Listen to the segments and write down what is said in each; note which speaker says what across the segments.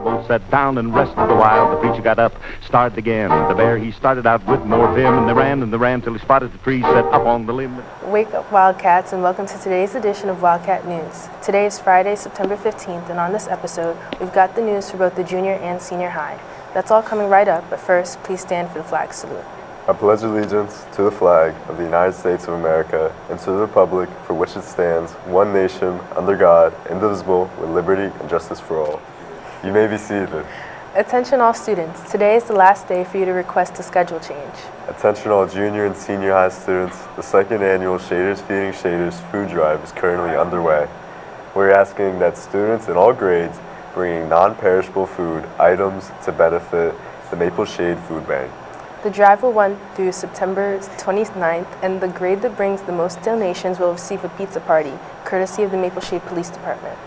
Speaker 1: they both sat down and rested a while. The preacher got up, started again. The bear, he started out with more vim, and they ran and they ran till he spotted the tree set up on the limb.
Speaker 2: Wake up, Wildcats, and welcome to today's edition of Wildcat News. Today is Friday, September 15th, and on this episode, we've got the news for both the junior and senior high. That's all coming right up, but first, please stand for the flag salute.
Speaker 3: I pledge allegiance to the flag of the United States of America and to the republic for which it stands, one nation, under God, indivisible, with liberty and justice for all. You may be seated.
Speaker 2: Attention all students, today is the last day for you to request a schedule change.
Speaker 3: Attention all junior and senior high students, the second annual Shaders Feeding Shaders food drive is currently underway. We're asking that students in all grades bringing non-perishable food items to benefit the Maple Shade Food Bank.
Speaker 2: The drive will run through September 29th, and the grade that brings the most donations will receive a pizza party, courtesy of the Maple Shade Police Department.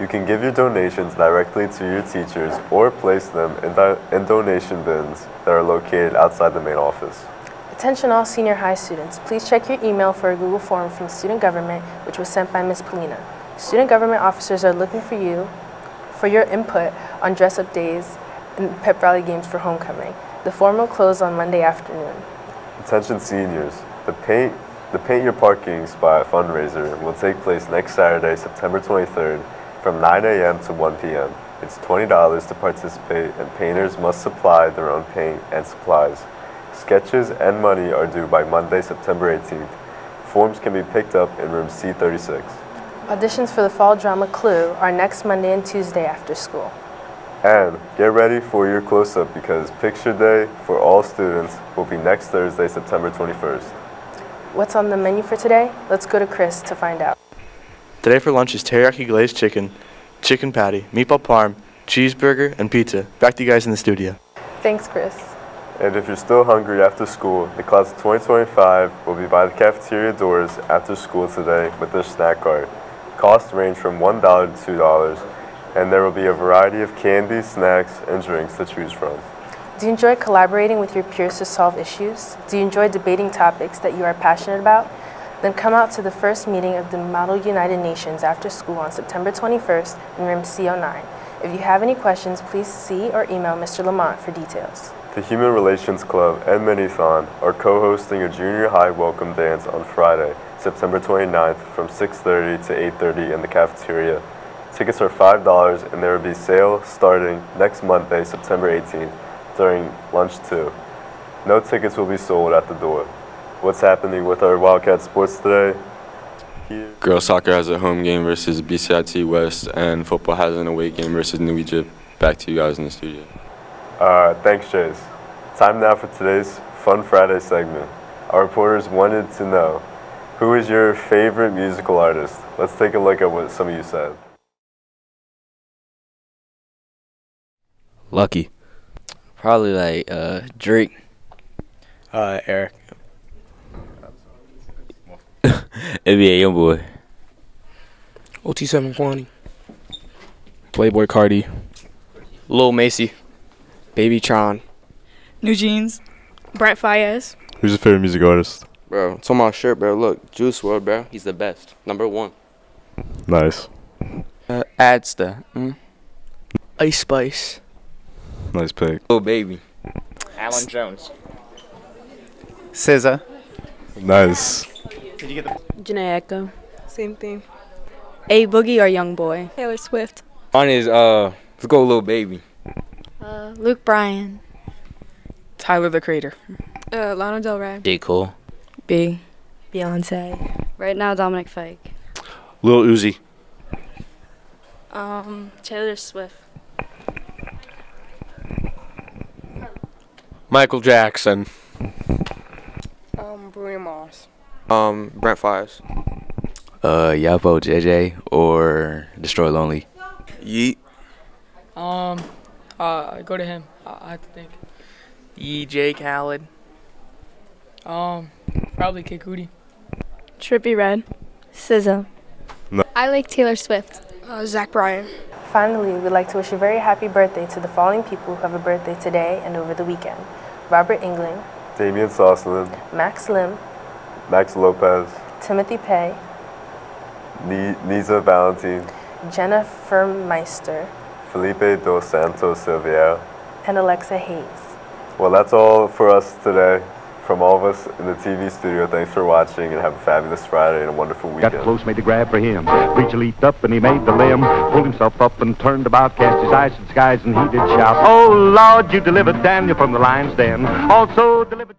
Speaker 3: You can give your donations directly to your teachers or place them in, in donation bins that are located outside the main office.
Speaker 2: Attention all senior high students, please check your email for a Google form from student government, which was sent by Ms. Polina. Student government officers are looking for you, for your input on dress-up days and pep rally games for homecoming. The form will close on Monday afternoon.
Speaker 3: Attention seniors, the paint, the Paint Your Parking Spot fundraiser will take place next Saturday, September 23rd from 9 a.m. to 1 p.m. It's $20 to participate and painters must supply their own paint and supplies. Sketches and money are due by Monday, September 18th. Forms can be picked up in room C36.
Speaker 2: Auditions for the fall drama Clue are next Monday and Tuesday after school.
Speaker 3: And get ready for your close-up because picture day for all students will be next Thursday, September 21st.
Speaker 2: What's on the menu for today? Let's go to Chris to find out.
Speaker 4: Today for lunch is teriyaki glazed chicken, chicken patty, meatball parm, cheeseburger, and pizza. Back to you guys in the studio.
Speaker 2: Thanks, Chris.
Speaker 3: And if you're still hungry after school, the class of 2025 will be by the cafeteria doors after school today with their snack cart. Costs range from $1 to $2, and there will be a variety of candy, snacks, and drinks to choose from.
Speaker 2: Do you enjoy collaborating with your peers to solve issues? Do you enjoy debating topics that you are passionate about? Then come out to the first meeting of the Model United Nations after school on September 21st in room C09. If you have any questions, please see or email Mr. Lamont for details.
Speaker 3: The Human Relations Club and Minithon are co-hosting a junior high welcome dance on Friday, September 29th from 6.30 to 8.30 in the cafeteria. Tickets are $5 and there will be sale starting next Monday, September 18th during lunch too. No tickets will be sold at the door. What's happening with our Wildcat sports today? Here.
Speaker 5: Girls soccer has a home game versus BCIT West, and football has an away game versus New Egypt. Back to you guys in the studio.
Speaker 3: Uh, thanks, Chase. Time now for today's Fun Friday segment. Our reporters wanted to know who is your favorite musical artist? Let's take a look at what some of you said.
Speaker 6: Lucky. Probably like uh, Drake.
Speaker 7: Uh, Eric.
Speaker 6: NBA YoungBoy.
Speaker 7: OT7 Quanny.
Speaker 8: Playboi Carti.
Speaker 7: Lil Macy.
Speaker 8: BabyTron.
Speaker 9: New Jeans. Brent Faiyaz.
Speaker 3: Who's your favorite music artist?
Speaker 5: Bro, it's on my shirt, bro. Look, Juice WRLD, bro. He's the best. Number one.
Speaker 3: Nice.
Speaker 7: Uh, Adsta. Mm. Ice Spice.
Speaker 3: Nice pick.
Speaker 5: Oh, baby.
Speaker 10: Alan Jones.
Speaker 8: SZA.
Speaker 3: Nice.
Speaker 9: Jhené Aiko. Same thing. A Boogie or Young Boy? Taylor Swift.
Speaker 5: Mine is, uh, let's go, little Baby.
Speaker 9: Uh, Luke Bryan.
Speaker 8: Tyler the Creator.
Speaker 9: Uh, Lana Del Rey.
Speaker 6: J. Cole.
Speaker 9: B. Beyonce. Right now, Dominic Fike.
Speaker 11: Lil Uzi.
Speaker 9: Um, Taylor Swift.
Speaker 11: Michael Jackson.
Speaker 12: Um, Bruno Mars.
Speaker 7: Um, Brent Faiyaz.
Speaker 6: Uh, Yapo JJ or Destroy Lonely.
Speaker 7: Yeat.
Speaker 12: Um, uh, go to him. I, I have to think.
Speaker 7: DJ Khaled.
Speaker 12: Um, probably Kid Cudi.
Speaker 9: Trippie Redd. SZA.
Speaker 3: No.
Speaker 9: I like Taylor Swift.
Speaker 12: Uh, Zach Bryan.
Speaker 2: Finally, we'd like to wish a very happy birthday to the following people who have a birthday today and over the weekend. Robert England,
Speaker 3: Damian Sosslin,
Speaker 2: Max Lim,
Speaker 3: Max Lopez,
Speaker 2: Timothy Pay,
Speaker 3: Ni- Niza Valentine,
Speaker 2: Jennifer Meister,
Speaker 3: Felipe dos Santos Silveira.
Speaker 2: and Alexa Hayes.
Speaker 3: Well, that's all for us today. From all of us in the TV studio, thanks for watching and have a fabulous Friday and a wonderful weekend.
Speaker 1: Got close, made the grab for him. Preacher leaped up and he made the limb. Pulled himself up and turned about, cast his eyes to the skies, and he did shout, Oh Lord, you delivered Daniel from the lion's den. Also delivered.